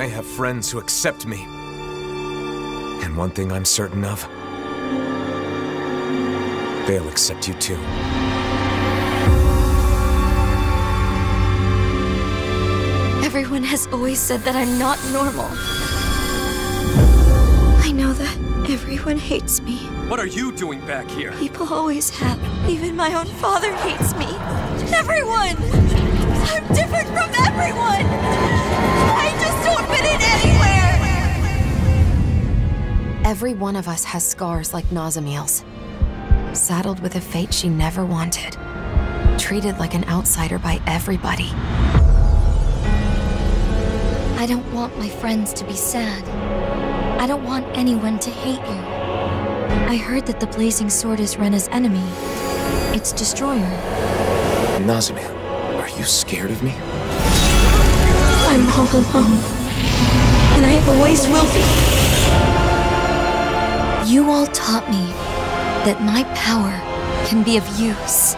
I have friends who accept me. And one thing I'm certain of they'll accept you too. Everyone has always said that I'm not normal. I know that everyone hates me. What are you doing back here? People always have. Even my own father hates me. Everyone! I'm different from everyone! Every one of us has scars like Nazamiel's. Saddled with a fate she never wanted. Treated like an outsider by everybody. I don't want my friends to be sad. I don't want anyone to hate you. I heard that the Blazing Sword is Rena's enemy. Its destroyer. Nazamiel, are you scared of me? I'm all alone. And I always will be. You all taught me that my power can be of use.